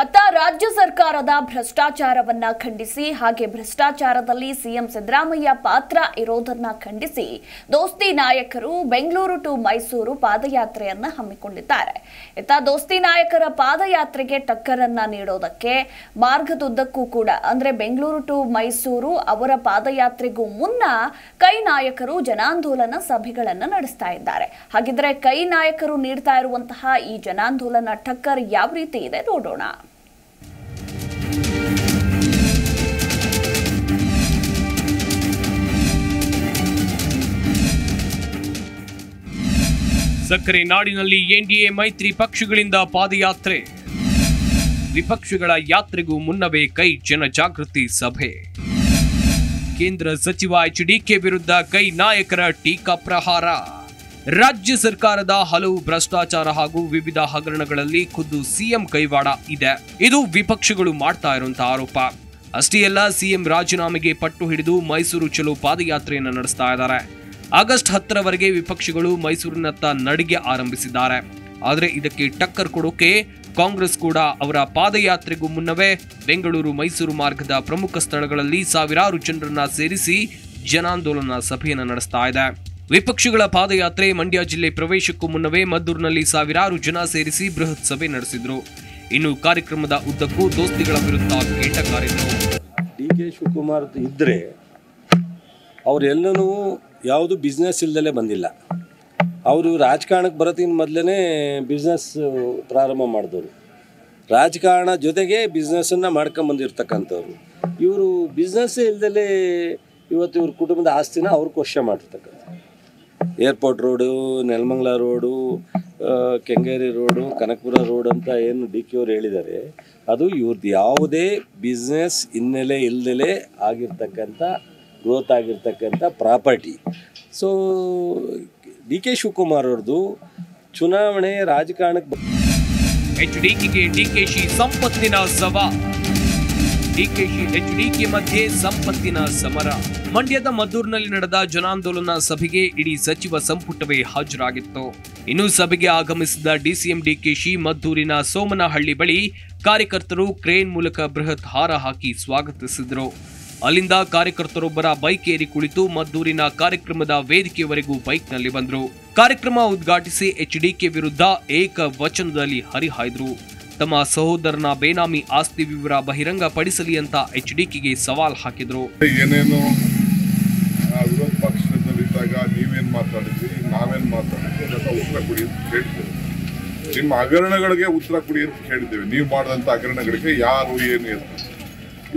ಅತ್ತ ರಾಜ್ಯ ಸರ್ಕಾರದ ಭ್ರಷ್ಟಾಚಾರವನ್ನ ಖಂಡಿಸಿ ಹಾಗೆ ಭ್ರಷ್ಟಾಚಾರದಲ್ಲಿ ಸಿಎಂ ಸಿದ್ದರಾಮಯ್ಯ ಪಾತ್ರ ಇರೋದನ್ನ ಖಂಡಿಸಿ ದೋಸ್ತಿ ನಾಯಕರು ಬೆಂಗಳೂರು ಟು ಮೈಸೂರು ಪಾದಯಾತ್ರೆಯನ್ನ ಹಮ್ಮಿಕೊಂಡಿದ್ದಾರೆ. ಇತ್ತ ದೋಸ್ತಿ ನಾಯಕರ ಪಾದಯಾತ್ರೆಗೆ ಟಕ್ಕರನ್ನ ನೀಡೋದಕ್ಕೆ ಮಾರ್ಗದುದ್ದಕ್ಕೂ ಕೂಡ, ಅಂದ್ರೆ ಬೆಂಗಳೂರು ಟು ಮೈಸೂರು ಅವರ ಪಾದಯಾತ್ರೆಗೂ ಮುನ್ನ ಕೈ ನಾಯಕರು ಜನಾಂದೋಲನ ಸಭೆಗಳನ್ನ ನಡೆಸ್ತಾ ಇದ್ದಾರೆ. ಹಾಗಿದ್ರೆ ಕೈ ನಾಯಕರು ನೀಡ್ತಾ ಇರುವಂತಹ ಈ ಜನಾಂದೋಲನ ಟಕ್ಕರ್ ಯಾವ ರೀತಿ ಇದೆ ನೋಡೋಣ. ಸಕ್ಕರೆ ನಾಡಿನಲ್ಲಿ ಎನ್ಡಿಎ ಮೈತ್ರಿ ಪಕ್ಷಗಳಿಂದ ಪಾದಯಾತ್ರೆ. ವಿಪಕ್ಷಗಳ ಯಾತ್ರೆಗೂ ಮುನ್ನವೇ ಕೈ ಜನಜಾಗೃತಿ ಸಭೆ. ಕೇಂದ್ರ ಸಚಿವ ಎಚ್ಡಿಕೆ ವಿರುದ್ಧ ಕೈ ನಾಯಕರ ಟೀಕಾ ಪ್ರಹಾರ. ರಾಜ್ಯ ಸರ್ಕಾರದ ಹಲವು ಭ್ರಷ್ಟಾಚಾರ ಹಾಗೂ ವಿವಿಧ ಹಗರಣಗಳಲ್ಲಿ ಖುದ್ದು ಸಿಎಂ ಕೈವಾಡ ಇದೆ. ಇದು ವಿಪಕ್ಷಗಳು ಮಾಡ್ತಾ ಇರುವಂತಹ ಆರೋಪ. ಅಷ್ಟೇ ಅಲ್ಲ, ಸಿಎಂ ರಾಜೀನಾಮೆಗೆ ಪಟ್ಟು ಹಿಡಿದು ಮೈಸೂರು ಚಲೋ ಪಾದಯಾತ್ರೆಯನ್ನು ನಡೆಸ್ತಾ ಇದ್ದಾರೆ. ಆಗಸ್ಟ್ ಹತ್ತರವರೆಗೆ ವಿಪಕ್ಷಗಳು ಮೈಸೂರಿನತ್ತ ನಡಿಗೆ ಆರಂಭಿಸಿದ್ದಾರೆ. ಆದರೆ ಇದಕ್ಕೆ ಟಕ್ಕರ್ ಕೊಡೋಕೆ ಕಾಂಗ್ರೆಸ್ ಕೂಡ ಅವರ ಪಾದಯಾತ್ರೆಗೂ ಮುನ್ನವೇ ಬೆಂಗಳೂರು ಮೈಸೂರು ಮಾರ್ಗದ ಪ್ರಮುಖ ಸ್ಥಳಗಳಲ್ಲಿ ಸಾವಿರಾರು ಜನರನ್ನ ಸೇರಿಸಿ ಜನಾಂದೋಲನ ಸಭೆಯನ್ನು ನಡೆಸ್ತಾ ಇದೆ. ವಿಪಕ್ಷಗಳ ಪಾದಯಾತ್ರೆ ಮಂಡ್ಯ ಜಿಲ್ಲೆ ಪ್ರವೇಶಕ್ಕೂ ಮುನ್ನವೇ ಮದ್ದೂರಿನಲ್ಲಿ ಸಾವಿರಾರು ಜನ ಸೇರಿಸಿ ಬೃಹತ್ ಸಭೆ ನಡೆಸಿದ್ರು. ಇನ್ನು ಕಾರ್ಯಕ್ರಮದ ಉದ್ದಕ್ಕೂ ದೋಸ್ತಿಗಳ ವಿರುದ್ಧ ಕೇಟಕಾರಿದ್ರು ಡಿ ಕೆ ಶಿವಕುಮಾರ್ ಇದ್ದರೆ ಅವರೆಲ್ಲನೂ ಯಾವುದು ಬಿಸ್ನೆಸ್ ಇಲ್ದಲೇ ಬಂದಿಲ್ಲ. ಅವರು ರಾಜಕಾರಣಕ್ಕೆ ಬರೋದಿನ ಮೊದಲೇ ಬಿಸ್ನೆಸ್ ಪ್ರಾರಂಭ ಮಾಡಿದವರು. ರಾಜಕಾರಣ ಜೊತೆಗೆ ಬಿಸ್ನೆಸ್ಸನ್ನು ಮಾಡ್ಕೊಂಬಂದಿರ್ತಕ್ಕಂಥವ್ರು ಇವರು ಬಿಸ್ನೆಸ್ ಇಲ್ದಲೇ ಇವತ್ತು ಇವ್ರ ಕುಟುಂಬದ ಆಸ್ತಿನ ಅವ್ರು ಕ್ವಶ್ಯ ಮಾಡಿರ್ತಕ್ಕಂಥ airport road Nelamangala road Kengeri road Kanakapura road ಅಂತ ಏನು ಡಿ ಕೆ ಅವ್ರು ಹೇಳಿದ್ದಾರೆ ಅದು ಇವ್ರದ್ದು ಯಾವುದೇ ಬಿಸ್ನೆಸ್ ಹಿನ್ನೆಲೆ ಇಲ್ದಲೇ ಆಗಿರ್ತಕ್ಕಂಥ ಗ್ರೋತ್ ಆಗಿರ್ತಕ್ಕಂಥ property. So D K Shivakumar ಅವ್ರದ್ದು ಚುನಾವಣೆ ರಾಜಕಾರಣಕ್ಕೆ ಬ- ಎಚ್ಡಿಕೆಗೆ ಡಿಕೆಶಿ ಸಂಪತ್ತಿನ ಎಚ್ ಡಿಕೆಶಿ ಕೆ ಮಧ್ಯೆ ಸಂಪತ್ತಿನ ಸಮರ. ಮಂಡ್ಯದ ಮದ್ದೂರಿನಲ್ಲಿ ನಡೆದ ಜನಾಂದೋಲನ ಸಭೆಗೆ ಇಡೀ ಸಚಿವ ಸಂಪುಟವೇ ಹಾಜರಾಗಿತ್ತು. ಇನ್ನು ಸಭೆಗೆ ಆಗಮಿಸಿದ ಡಿಸಿಎಂ ಡಿಕೆಶಿ ಮದ್ದೂರಿನ ಸೋಮನಹಳ್ಳಿ ಬಳಿ ಕಾರ್ಯಕರ್ತರು ಕ್ರೇನ್ ಮೂಲಕ ಬೃಹತ್ ಹಾರ ಹಾಕಿ ಸ್ವಾಗತಿಸಿದರು. ಅಲ್ಲಿಂದ ಕಾರ್ಯಕರ್ತರೊಬ್ಬರ ಬೈಕ್ ಏರಿ ಕುಳಿತು ಮದ್ದೂರಿನ ಕಾರ್ಯಕ್ರಮದ ವೇದಿಕೆಯವರೆಗೂ ಬೈಕ್ನಲ್ಲಿ ಬಂದರು. ಕಾರ್ಯಕ್ರಮ ಉದ್ಘಾಟಿಸಿ ಎಚ್ಡಿಕೆ ವಿರುದ್ಧ ಏಕ ವಚನದಲ್ಲಿ ಹರಿಹಾಯ್ದರು. ತಮ್ಮ ಸಹೋದರನ ಬೇನಾಮಿ ಆಸ್ತಿ ವಿವರ ಬಹಿರಂಗ ಪಡಿಸಲಿ ಅಂತ ಎಚ್ಡಿಕೆಗೆ ಸವಾಲ್ ಹಾಕಿದ್ರು. ಏನೇನು ವಿರೋಧ ಪಕ್ಷದಲ್ಲಿದ್ದಾಗ ನೀವೇನ್ ಮಾತಾಡಿದ್ರಿ, ನಾವೇನ್ ಮಾತಾಡಿದ್ವಿ ಉತ್ತರ ಕೊಡಿ ಅಂತ ನಿಮ್ಮ ಹಗರಣಗಳಿಗೆ ಉತ್ತರ ಕೊಡಿ ಅಂತ ಕೇಳಿದ್ದೇವೆ. ನೀವು ಮಾಡಿದಂತ ಹಗರಣಗಳಿಗೆ ಯಾರು ಏನು ಅಂತ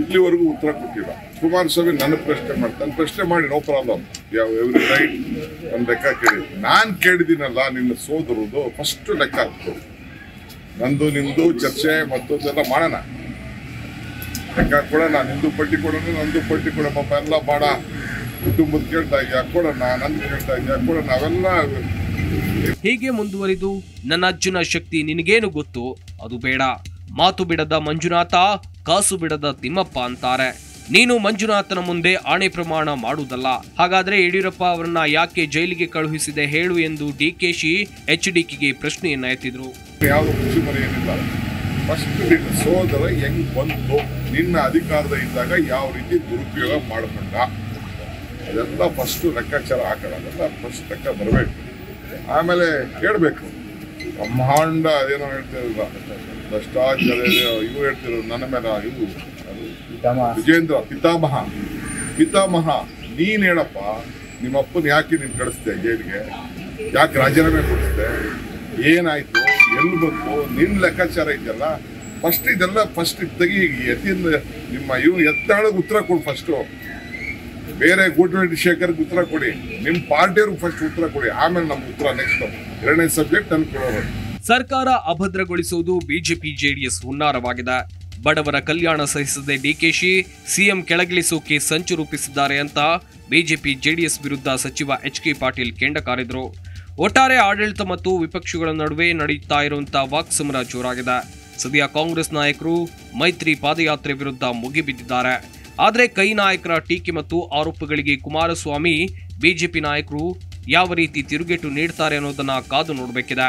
ಇಲ್ಲಿವರೆಗೂ ಉತ್ತರ ಕೊಟ್ಟಿಲ್ಲ. ಕುಮಾರಸ್ವಾಮಿ ನನ್ನ ಪ್ರಶ್ನೆ ಮಾಡ್ತಾನೆ. ಪ್ರಶ್ನೆ ಮಾಡಿ ನೋ ಪ್ರಾಬ್ಲಮ್ ಯಾವ ಎವ್ರಿ ರೈಟ್ ನನ್ನ ಲೆಕ್ಕ ಕೇಳಿ ನಾನು ಕೇಳಿದ್ದೀನಲ್ಲ, ನಿನ್ನ ಸೋದರದು ಫಸ್ಟ್ ಲೆಕ್ಕ ಹಾಕ್ತು ನಂದು ನಿಮ್ಮದು ಚರ್ಚೆ ಮತ್ತೊಂದೆಲ್ಲ ಮಾಡೋಣ. ಲೆಕ್ಕ ಕೊಡೋಣ ನಿಂದು ಪಟ್ಟಿ ಕೊಡೋಣ, ನಂದು ಪಟ್ಟಿ ಕೊಡೋಣ ಪಾಪ ಎಲ್ಲ ಬಾಡ. ಕುಟುಂಬದ ಕೇಳ್ತಾ ಇದೆಯಾ? ಕೊಡೋಣ, ನಂದು ಕೇಳ್ತಾ ಇದೆಯಾ? ಕೊಡೋಣ, ಅವೆಲ್ಲ ಹೀಗೆ ಮುಂದುವರಿದು ನನ್ನ ಅಜ್ಜನ ಶಕ್ತಿ ನಿನಗೇನು ಗೊತ್ತು? ಅದು ಬೇಡ. ಮಾತು ಬಿಡದ ಮಂಜುನಾಥ ಕಾಸು ಬಿಡದ ತಿಮ್ಮಪ್ಪ ಅಂತಾರೆ. ನೀನು ಮಂಜುನಾಥನ ಮುಂದೆ ಆಣೆ ಪ್ರಮಾಣ ಮಾಡುವುದಲ್ಲ. ಹಾಗಾದ್ರೆ ಯಡಿಯೂರಪ್ಪ ಅವರನ್ನ ಯಾಕೆ ಜೈಲಿಗೆ ಕಳುಹಿಸಿದೆ ಹೇಳು ಎಂದು ಡಿ ಕೆ ಪ್ರಶ್ನೆಯನ್ನ ಎತ್ತಿದ್ರು. ಡಿ ಖುಷಿ ಮನೆ ಎತ್ತಿದ್ರು ಫಸ್ಟ್ ನಿನ್ನ ಸೋದರ ಹೆಂಗ್ ಬಂತು? ನಿನ್ನ ಅಧಿಕಾರದ ಇದ್ದಾಗ ಯಾವ ರೀತಿ ದುರುಪಯೋಗ ಮಾಡ್ಕೊಂಡ? ಅದೆಲ್ಲ ಫಸ್ಟ್ ಲೆಕ್ಕಾಚಾರ ಹಾಕೋಣ. ಫಸ್ಟ್ ಲೆಕ್ಕ ಬರಬೇಕು. ಆಮೇಲೆ ಕೇಳಬೇಕು. ಬ್ರಹ್ಮಾಂಡ ಅದೇನೋ ಹೇಳ್ತಿರಲ್ಲ ಭ್ರಷ್ಟಾಚಾರ ಇವು ಹೇಳ್ತಿರೋ ನನ್ನ ಮೇಲೆ ಇವು ವಿಜೇಂದ್ರ ಪಿತಾಮಹ. ಪಿತಾಮಹ. ನೀನ್ ಹೇಳಪ್ಪ ನಿಮ್ಮ ಅಪ್ಪನ ಯಾಕೆ ನೀನ್ ಕಳಿಸ್ದೆ ಜೈಲಿಗೆ? ಯಾಕೆ ರಾಜೀನಾಮೆ ಕೊಡಿಸ್ದೆ? ಏನಾಯ್ತು? ಎಲ್ಲಿ ಬಂತು? ನಿನ್ ಲೆಕ್ಕಾಚಾರ ಇದೆಯಲ್ಲ? ಫಸ್ಟ್ ಇದೆಲ್ಲ ಫಸ್ಟ್ ತೆಗಿ ಎತ್ತಿಂದ ನಿಮ್ಮ ಇವು ಎತ್ತಾಳಗೆ ಉತ್ತರ ಕೊಡು ಫಸ್ಟು ಬೇರೆ ಗೂಟರೆಡ್ಡಿ ಶೇಖರ್ಗೆ ಉತ್ತರ ಕೊಡಿ. ನಿಮ್ಮ ಪಾರ್ಟಿಯವ್ರಿಗೆ ಫಸ್ಟ್ ಉತ್ತರ ಕೊಡಿ. ಆಮೇಲೆ ನಮ್ಮ ಉತ್ತರ ನೆಕ್ಸ್ಟ್ ಎರಡನೇ ಸಬ್ಜೆಕ್ಟ್ ನನ್ಗೆ ಕೊಡೋರು. ಸರ್ಕಾರ ಅಭದ್ರಗೊಳಿಸುವುದು ಬಿಜೆಪಿ ಜೆಡಿಎಸ್ ಹುನ್ನಾರವಾಗಿದೆ. ಬಡವರ ಕಲ್ಯಾಣ ಸಹಿಸದೆ ಡಿಕೆಶಿ ಸಿಎಂ ಕೆಳಗಿಳಿಸೋಕೆ ಸಂಚು ರೂಪಿಸಿದ್ದಾರೆ ಅಂತ ಬಿಜೆಪಿ ಜೆಡಿಎಸ್ ವಿರುದ್ಧ ಸಚಿವ ಎಚ್ ಕೆ ಪಾಟೀಲ್ ಕೆಂಡ ಕಾರಿದ್ರು. ಒಟ್ಟಾರೆ ಆಡಳಿತ ಮತ್ತು ವಿಪಕ್ಷಗಳ ನಡುವೆ ನಡೆಯುತ್ತಾ ಇರುವಂತಹ ವಾಕ್ಸಮರ ಜೋರಾಗಿದೆ. ಸದ್ಯ ಕಾಂಗ್ರೆಸ್ ನಾಯಕರು ಮೈತ್ರಿ ಪಾದಯಾತ್ರೆ ವಿರುದ್ಧ ಮುಗಿಬಿದ್ದಿದ್ದಾರೆ. ಆದರೆ ಕೈ ನಾಯಕರ ಟೀಕೆ ಮತ್ತು ಆರೋಪಗಳಿಗೆ ಕುಮಾರಸ್ವಾಮಿ ಬಿಜೆಪಿ ನಾಯಕರು ಯಾವ ರೀತಿ ತಿರುಗೇಟು ನೀಡ್ತಾರೆ ಅನ್ನೋದನ್ನ ಕಾದು ನೋಡಬೇಕಿದೆ.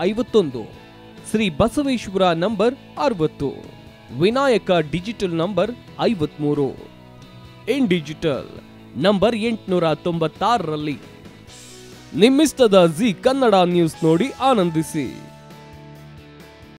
ಐವತ್ತೊಂದು. ಶ್ರೀ ಬಸವೇಶ್ವರ ನಂಬರ್ ಅರವತ್ತು. ವಿನಾಯಕ ಡಿಜಿಟಲ್ ನಂಬರ್ ಐವತ್ಮೂರು. ಇನ್ ಡಿಜಿಟಲ್ ನಂಬರ್ ಎಂಟುನೂರ ತೊಂಬತ್ತಾರರಲ್ಲಿ. ನಿಮ್ಮಿಸ್ತದ ಜಿ ಕನ್ನಡ ನ್ಯೂಸ್ ನೋಡಿ ಆನಂದಿಸಿ.